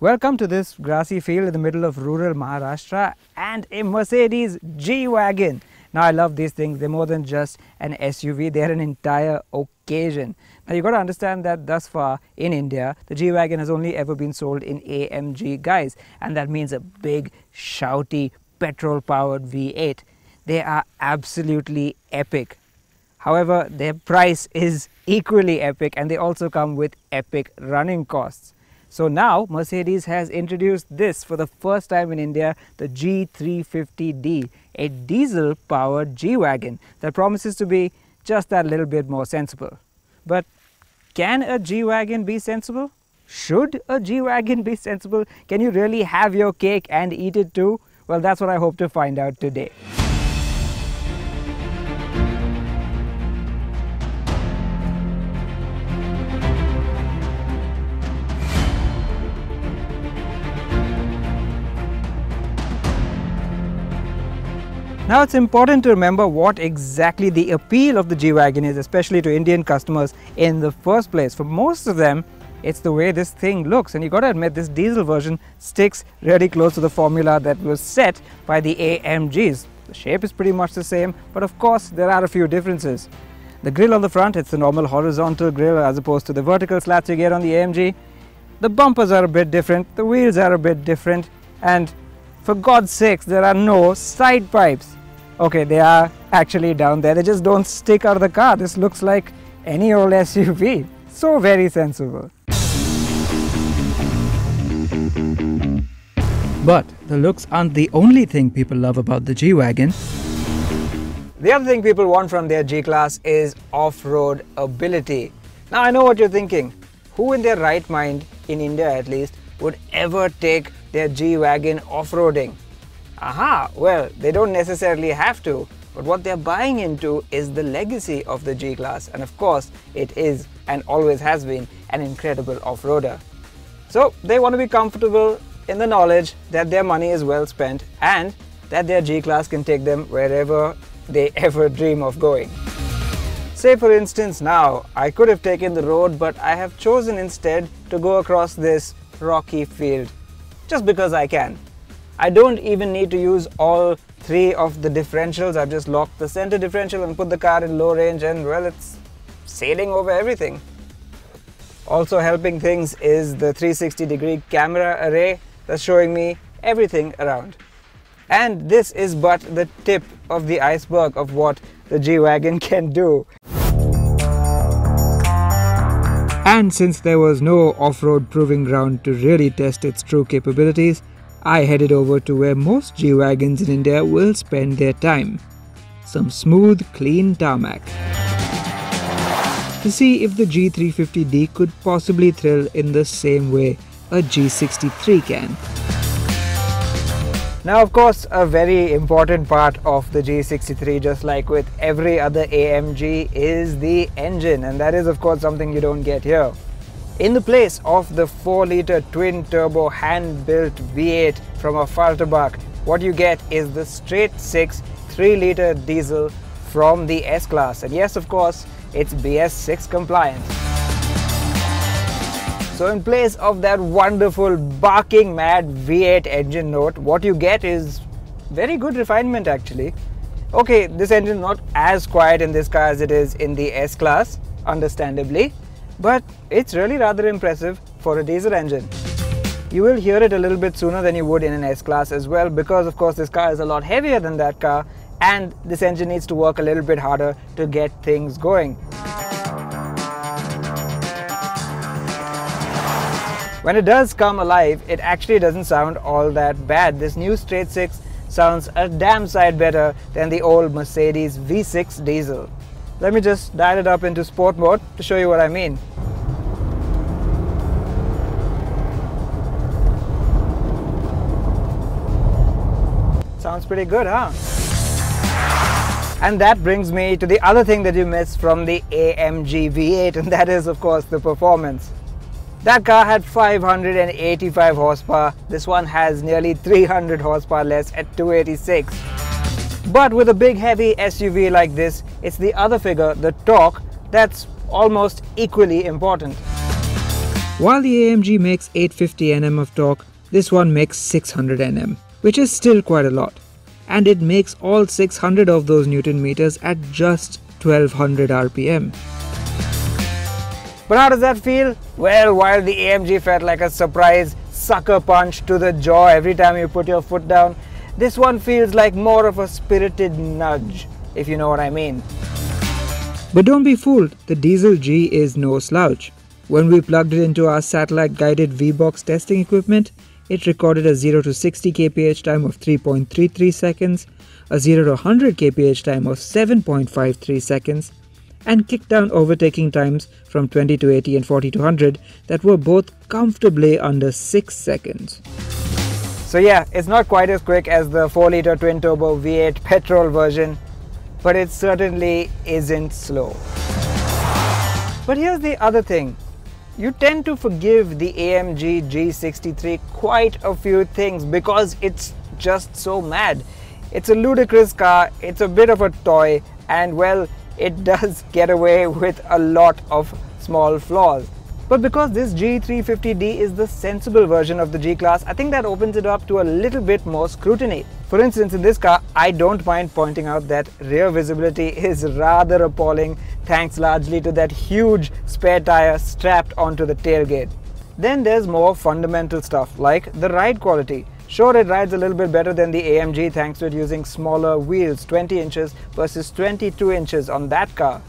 Welcome to this grassy field in the middle of rural Maharashtra and a Mercedes G-Wagon. Now I love these things, they're more than just an SUV, they're an entire occasion. Now you've got to understand that thus far in India, the G-Wagon has only ever been sold in AMG guise and that means a big, shouty, petrol-powered V8. They are absolutely epic. However, their price is equally epic and they also come with epic running costs. So now Mercedes has introduced this for the first time in India, the G350D, a diesel powered G-Wagon that promises to be just that little bit more sensible. But can a G-Wagon be sensible? Should a G-Wagon be sensible? Can you really have your cake and eat it too? Well, that's what I hope to find out today. Now it's important to remember what exactly the appeal of the G-Wagon is, especially to Indian customers in the first place. For most of them, it's the way this thing looks and you got to admit this diesel version sticks really close to the formula that was set by the AMGs. The shape is pretty much the same, but of course there are a few differences. The grille on the front, it's the normal horizontal grille as opposed to the vertical slats you get on the AMG. The bumpers are a bit different, the wheels are a bit different, and for God's sakes, there are no side pipes. Okay, they are actually down there. They just don't stick out of the car. This looks like any old SUV. So very sensible. But the looks aren't the only thing people love about the G-Wagon. The other thing people want from their G-Class is off-road ability. Now I know what you're thinking. Who in their right mind, in India at least, would ever take their G-Wagon off-roading? Aha, well, they don't necessarily have to, but what they're buying into is the legacy of the G-Class and of course it is and always has been an incredible off-roader. So they want to be comfortable in the knowledge that their money is well spent and that their G-Class can take them wherever they ever dream of going. Say for instance now, I could have taken the road but I have chosen instead to go across this rocky field just because I can. I don't even need to use all three of the differentials. I've just locked the center differential and put the car in low range and well, it's sailing over everything. Also helping things is the 360 degree camera array that's showing me everything around. And this is but the tip of the iceberg of what the G-Wagon can do. And since there was no off-road proving ground to really test its true capabilities, I headed over to where most G-Wagons in India will spend their time. Some smooth, clean tarmac. To see if the G350D could possibly thrill in the same way a G63 can. Now of course a very important part of the G63 just like with every other AMG is the engine and that is of course something you don't get here. In the place of the 4 litre twin turbo hand built V8 from Affalterbach, what you get is the straight 6 3 litre diesel from the S Class. And yes, of course, it's BS6 compliant. So in place of that wonderful barking mad V8 engine note, what you get is very good refinement actually. Okay, this engine not as quiet in this car as it is in the S Class, understandably but it's really rather impressive for a diesel engine. You will hear it a little bit sooner than you would in an S-Class as well because of course this car is a lot heavier than that car and this engine needs to work a little bit harder to get things going. When it does come alive, it actually doesn't sound all that bad. This new straight 6 sounds a damn sight better than the old Mercedes V6 diesel. Let me just dial it up into sport mode to show you what I mean. Sounds pretty good, huh? And that brings me to the other thing that you miss from the AMG V8 and that is of course the performance. That car had 585 horsepower, this one has nearly 300 horsepower less at 286. But with a big heavy SUV like this, it's the other figure, the torque, that's almost equally important. While the AMG makes 850 Nm of torque, this one makes 600 Nm, which is still quite a lot. And it makes all 600 of those Newton meters at just 1200 RPM. But how does that feel? Well, while the AMG felt like a surprise sucker punch to the jaw every time you put your foot down, this one feels like more of a spirited nudge, if you know what I mean. But don't be fooled, the Diesel G is no slouch. When we plugged it into our satellite guided VBOX testing equipment, it recorded a 0 to 60 kph time of 3.33 seconds, a 0 to 100 kph time of 7.53 seconds, and kicked down overtaking times from 20 to 80 and 40 to 100 that were both comfortably under 6 seconds. So yeah, it's not quite as quick as the 4 litre twin turbo V8 petrol version, but it certainly isn't slow. But here's the other thing you tend to forgive the AMG G63 quite a few things because it's just so mad. It's a ludicrous car, it's a bit of a toy, and well, it does get away with a lot of small flaws. But because this G350D is the sensible version of the G-Class, I think that opens it up to a little bit more scrutiny. For instance, in this car, I don't mind pointing out that rear visibility is rather appalling thanks largely to that huge spare tire strapped onto the tailgate. Then there's more fundamental stuff like the ride quality. Sure, it rides a little bit better than the AMG thanks to it using smaller wheels, 20 inches versus 22 inches on that car.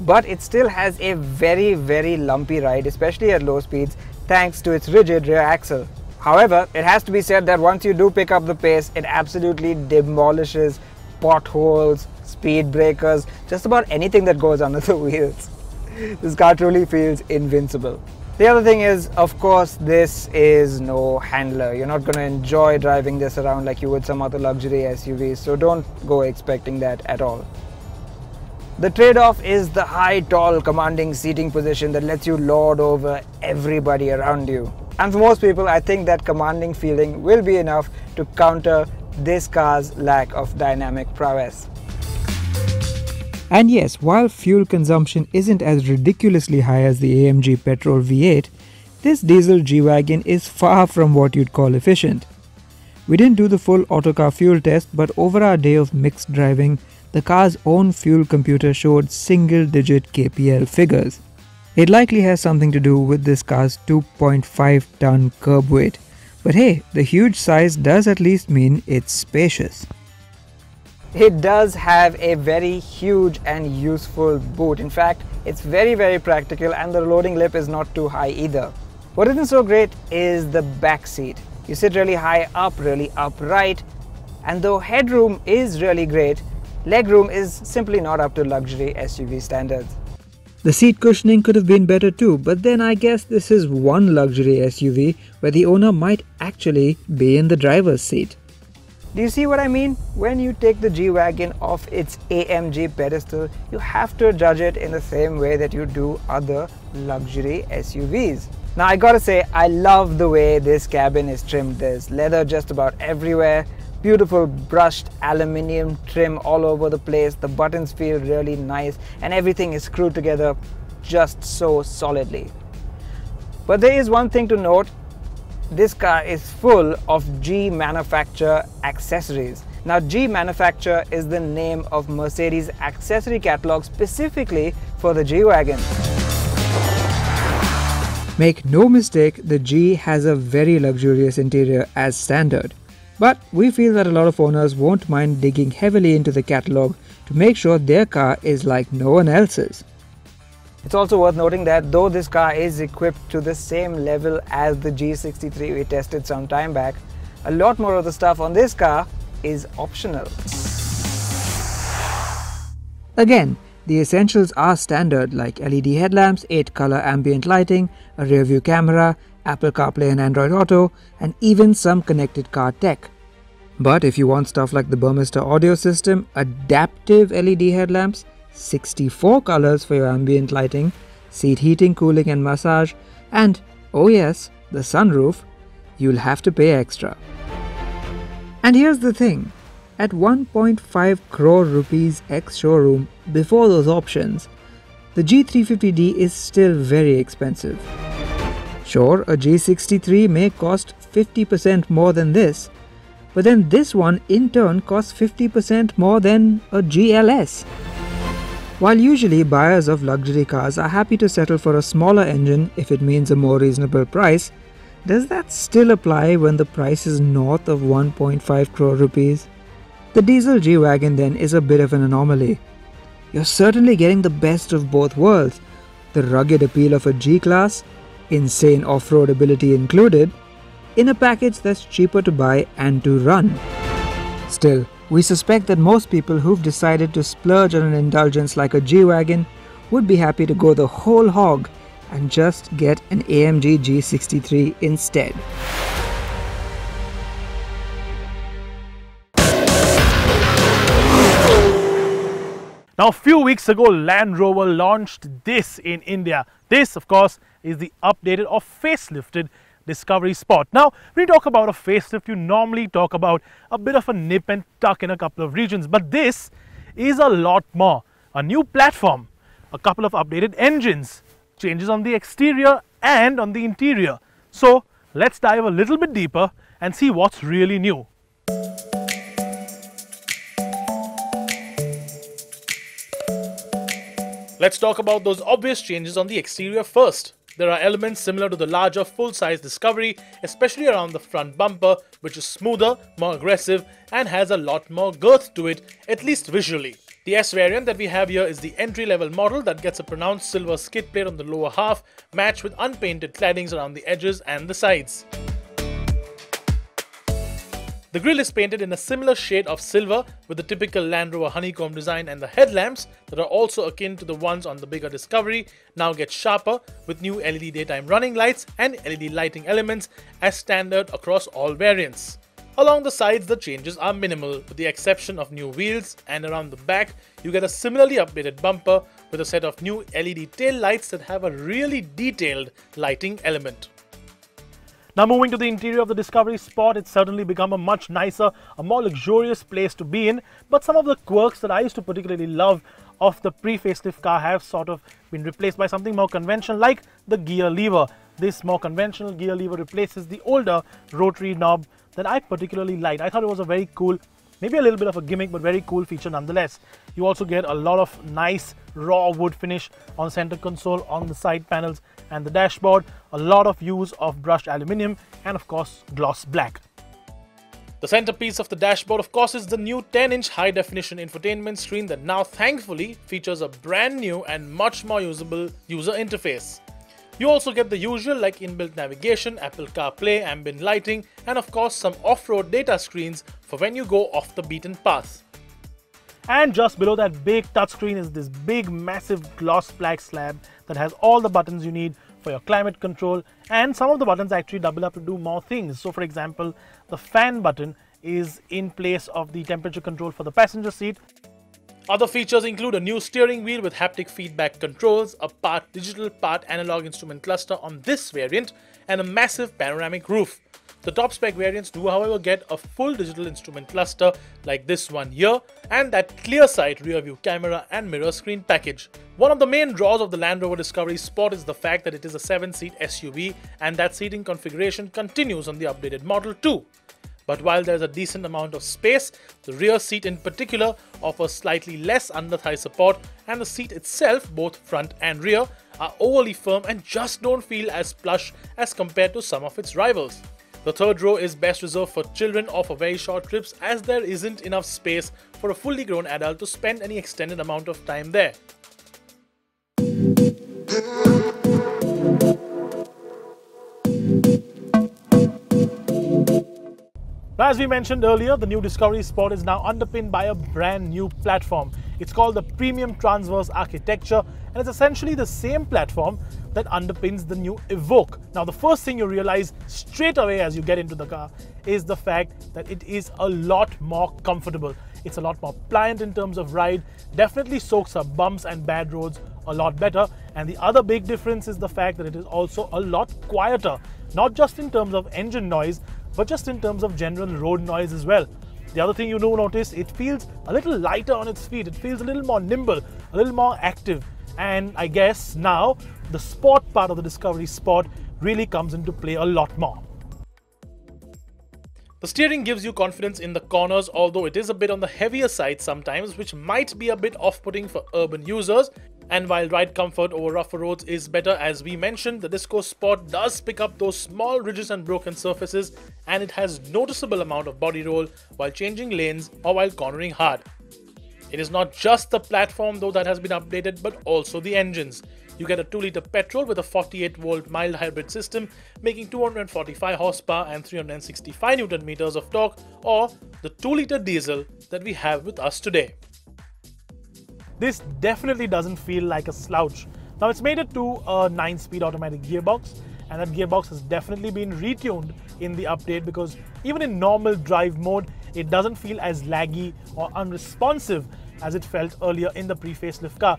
But it still has a very, very lumpy ride, especially at low speeds, thanks to its rigid rear axle. However, it has to be said that once you do pick up the pace, it absolutely demolishes potholes, speed breakers, just about anything that goes under the wheels. This car truly feels invincible. The other thing is, of course, this is no handler. You're not going to enjoy driving this around like you would some other luxury SUVs, so don't go expecting that at all. The trade-off is the high, tall, commanding seating position that lets you lord over everybody around you. And for most people, I think that commanding feeling will be enough to counter this car's lack of dynamic prowess. And yes, while fuel consumption isn't as ridiculously high as the AMG petrol V8, this diesel G-Wagon is far from what you'd call efficient. We didn't do the full autocar fuel test, but over our day of mixed driving, the car's own fuel computer showed single digit KPL figures. It likely has something to do with this car's 2.5 ton curb weight. But hey, the huge size does at least mean it's spacious. It does have a very huge and useful boot. In fact, it's very very practical and the loading lip is not too high either. What isn't so great is the back seat. You sit really high up, really upright, and though headroom is really great, legroom is simply not up to luxury SUV standards. The seat cushioning could have been better too, but then I guess this is one luxury SUV where the owner might actually be in the driver's seat. Do you see what I mean? When you take the G-Wagon off its AMG pedestal, you have to judge it in the same way that you do other luxury SUVs. Now I gotta say, I love the way this cabin is trimmed. There's leather just about everywhere, beautiful brushed aluminium trim all over the place. The buttons feel really nice and everything is screwed together just so solidly. But there is one thing to note. This car is full of G manufaktur accessories. Now G manufaktur is the name of Mercedes accessory catalog specifically for the G-Wagon. Make no mistake, the G has a very luxurious interior as standard. But we feel that a lot of owners won't mind digging heavily into the catalog to make sure their car is like no one else's. It's also worth noting that though this car is equipped to the same level as the G63 we tested some time back, a lot more of the stuff on this car is optional. Again, the essentials are standard like LED headlamps, 8 color ambient lighting, a rear view camera, Apple CarPlay and Android Auto, and even some connected car tech. But if you want stuff like the Burmester audio system, adaptive LED headlamps, 64 colors for your ambient lighting, seat heating, cooling and massage, and oh yes, the sunroof, you'll have to pay extra. And here's the thing, at 1.5 crore rupees ex showroom before those options, the G350D is still very expensive. Sure, a G63 may cost 50% more than this, but then this one in turn costs 50% more than a GLS. While usually buyers of luxury cars are happy to settle for a smaller engine if it means a more reasonable price, does that still apply when the price is north of 1.5 crore rupees? The diesel G Wagon then is a bit of an anomaly. You're certainly getting the best of both worlds the rugged appeal of a G Class, insane off road ability included, in a package that's cheaper to buy and to run. Still, we suspect that most people who've decided to splurge on an indulgence like a G Wagon would be happy to go the whole hog and just get an AMG G63 instead. Now, a few weeks ago, Land Rover launched this in India. This, of course, is the updated or facelifted Discovery Sport. Now, when you talk about a facelift, you normally talk about a bit of a nip and tuck in a couple of regions, but this is a lot more. A new platform, a couple of updated engines, changes on the exterior and on the interior. So, let's dive a little bit deeper and see what's really new. Let's talk about those obvious changes on the exterior first. There are elements similar to the larger full-size Discovery, especially around the front bumper, which is smoother, more aggressive, and has a lot more girth to it, at least visually. The S variant that we have here is the entry-level model that gets a pronounced silver skid plate on the lower half, matched with unpainted claddings around the edges and the sides. The grille is painted in a similar shade of silver with the typical Land Rover honeycomb design and the headlamps that are also akin to the ones on the bigger Discovery now get sharper with new LED daytime running lights and LED lighting elements as standard across all variants. Along the sides the changes are minimal with the exception of new wheels and around the back you get a similarly updated bumper with a set of new LED tail lights that have a really detailed lighting element. Now moving to the interior of the Discovery Sport, it's certainly become a much nicer, a more luxurious place to be in. But some of the quirks that I used to particularly love of the pre-facelift car have sort of been replaced by something more conventional like the gear lever. This more conventional gear lever replaces the older rotary knob that I particularly liked. I thought it was a very cool Maybe a little bit of a gimmick, but very cool feature nonetheless. You also get a lot of nice raw wood finish on center console, on the side panels and the dashboard. A lot of use of brushed aluminium and of course gloss black. The centerpiece of the dashboard of course is the new 10-inch high-definition infotainment screen that now thankfully features a brand new and much more usable user interface. You also get the usual like inbuilt navigation, Apple CarPlay, ambient lighting, and of course some off-road data screens for when you go off the beaten path. And just below that big touchscreen is this big massive gloss black slab that has all the buttons you need for your climate control and some of the buttons actually double up to do more things. So for example, the fan button is in place of the temperature control for the passenger seat other features include a new steering wheel with haptic feedback controls, a part digital part analog instrument cluster on this variant, and a massive panoramic roof. The top spec variants do however get a full digital instrument cluster like this one here and that clear sight rear view camera and mirror screen package. One of the main draws of the Land Rover Discovery Sport is the fact that it is a 7-seat SUV and that seating configuration continues on the updated model too. But while there's a decent amount of space, the rear seat in particular offers slightly less under thigh support and the seat itself, both front and rear, are overly firm and just don't feel as plush as compared to some of its rivals. The third row is best reserved for children or for very short trips as there isn't enough space for a fully grown adult to spend any extended amount of time there. Now, as we mentioned earlier, the new Discovery Sport is now underpinned by a brand new platform. It's called the Premium Transverse Architecture and it's essentially the same platform that underpins the new Evoque. Now, the first thing you realize straight away as you get into the car is the fact that it is a lot more comfortable. It's a lot more pliant in terms of ride, definitely soaks up bumps and bad roads a lot better. And the other big difference is the fact that it is also a lot quieter, not just in terms of engine noise, but just in terms of general road noise as well. The other thing you do notice, it feels a little lighter on its feet. It feels a little more nimble, a little more active. And I guess now the sport part of the Discovery Sport really comes into play a lot more. The steering gives you confidence in the corners, although it is a bit on the heavier side sometimes, which might be a bit off-putting for urban users. And while ride comfort over rougher roads is better, as we mentioned, the Disco Sport does pick up those small ridges and broken surfaces, and it has noticeable amount of body roll while changing lanes or while cornering hard. It is not just the platform though that has been updated, but also the engines. You get a 2 litre petrol with a 48 volt mild hybrid system making 245 horsepower and 365 newton meters of torque or the 2 litre diesel that we have with us today. This definitely doesn't feel like a slouch. Now it's made it to a 9 speed automatic gearbox and that gearbox has definitely been retuned in the update because even in normal drive mode it doesn't feel as laggy or unresponsive as it felt earlier in the pre-facelift car.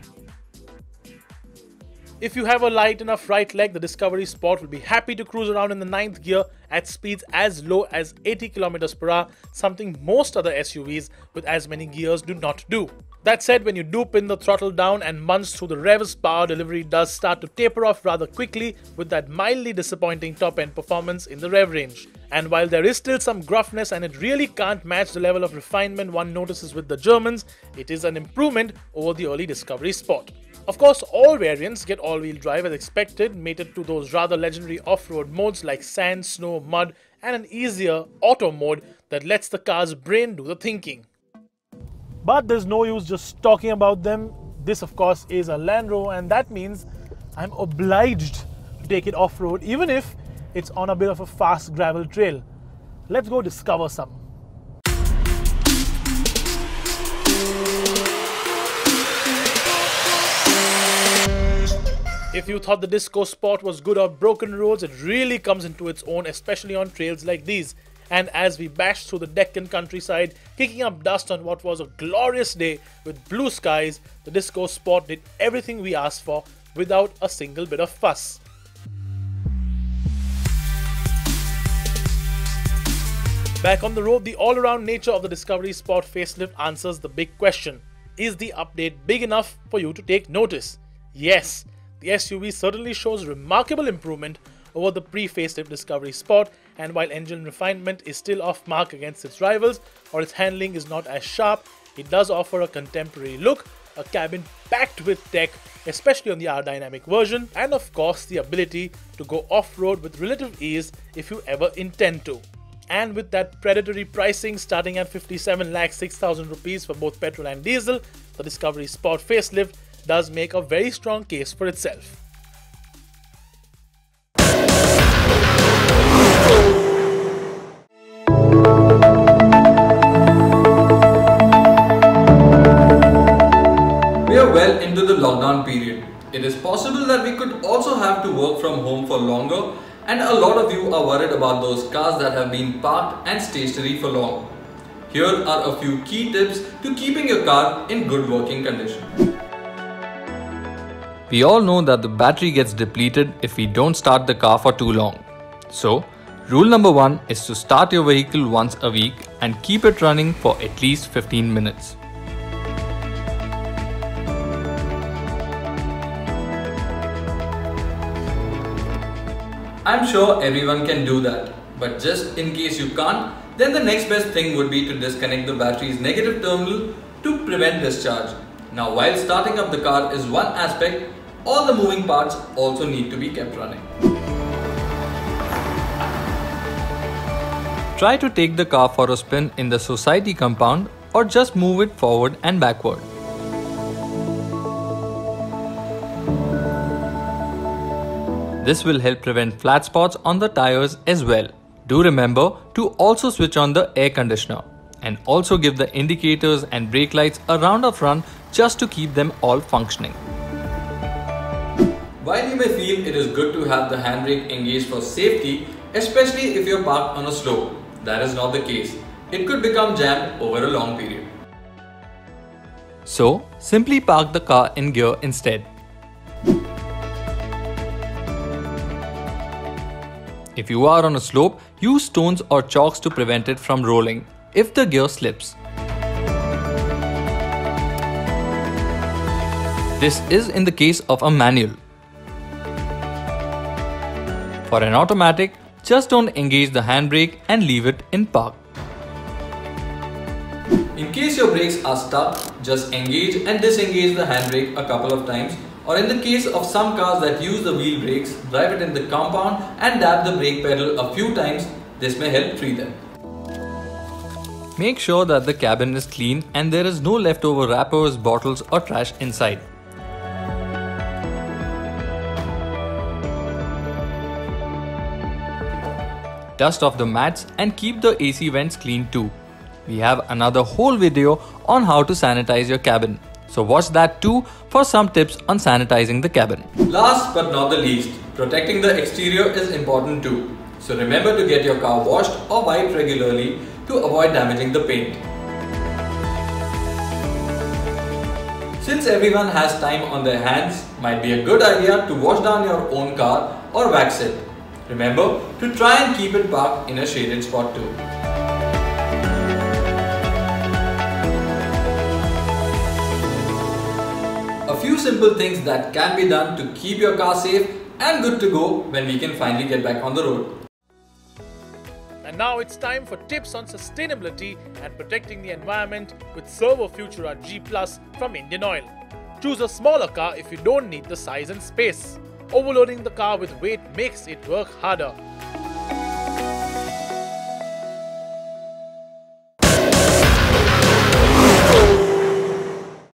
If you have a light enough right leg, the Discovery Sport will be happy to cruise around in the ninth gear at speeds as low as 80 km per hour, something most other SUVs with as many gears do not do. That said, when you do pin the throttle down and munch through the revs, power delivery does start to taper off rather quickly with that mildly disappointing top end performance in the rev range. And while there is still some gruffness and it really can't match the level of refinement one notices with the Germans, it is an improvement over the early Discovery Sport. Of course, all variants get all-wheel drive as expected, mated to those rather legendary off-road modes like sand, snow, mud, and an easier auto mode that lets the car's brain do the thinking. But there's no use just talking about them. This, of course, is a Land Rover, and that means I'm obliged to take it off-road, even if it's on a bit of a fast gravel trail. Let's go discover some. If you thought the Disco Sport was good on broken roads, it really comes into its own, especially on trails like these. And as we bashed through the Deccan countryside, kicking up dust on what was a glorious day with blue skies, the Disco Sport did everything we asked for without a single bit of fuss. Back on the road, the all-around nature of the Discovery Sport facelift answers the big question. Is the update big enough for you to take notice? Yes, the SUV certainly shows remarkable improvement over the pre-facelift Discovery Sport and while engine refinement is still off mark against its rivals or its handling is not as sharp, it does offer a contemporary look, a cabin packed with tech, especially on the R-Dynamic version, and of course the ability to go off-road with relative ease if you ever intend to. And with that predatory pricing starting at 57 lakh 6000 rupees for both petrol and diesel, the Discovery Sport facelift does make a very strong case for itself. Lockdown period. It is possible that we could also have to work from home for longer and a lot of you are worried about those cars that have been parked and stationary for long. Here are a few key tips to keeping your car in good working condition. We all know that the battery gets depleted if we don't start the car for too long. So, rule number one is to start your vehicle once a week and keep it running for at least 15 minutes. I'm sure everyone can do that, but just in case you can't, then the next best thing would be to disconnect the battery's negative terminal to prevent discharge. Now while starting up the car is one aspect, all the moving parts also need to be kept running. Try to take the car for a spin in the society compound or just move it forward and backward. This will help prevent flat spots on the tires as well. Do remember to also switch on the air conditioner and also give the indicators and brake lights a round of run just to keep them all functioning. While you may feel it is good to have the handbrake engaged for safety, especially if you're parked on a slope, that is not the case. It could become jammed over a long period. So, simply park the car in gear instead. If you are on a slope, use stones or chalks to prevent it from rolling if the gear slips. This is in the case of a manual. For an automatic, just don't engage the handbrake and leave it in park. In case your brakes are stuck, just engage and disengage the handbrake a couple of times or in the case of some cars that use the wheel brakes, drive it in the compound and dab the brake pedal a few times, this may help free them. Make sure that the cabin is clean and there is no leftover wrappers, bottles or trash inside. Dust off the mats and keep the AC vents clean too. We have another whole video on how to sanitize your cabin. So watch that too for some tips on sanitizing the cabin. Last but not the least, protecting the exterior is important too. So remember to get your car washed or wiped regularly to avoid damaging the paint. Since everyone has time on their hands, might be a good idea to wash down your own car or wax it. Remember to try and keep it parked in a shaded spot too. Few simple things that can be done to keep your car safe and good to go when we can finally get back on the road. And now it's time for tips on sustainability and protecting the environment with Servo Futura G Plus from Indian Oil. Choose a smaller car if you don't need the size and space. Overloading the car with weight makes it work harder.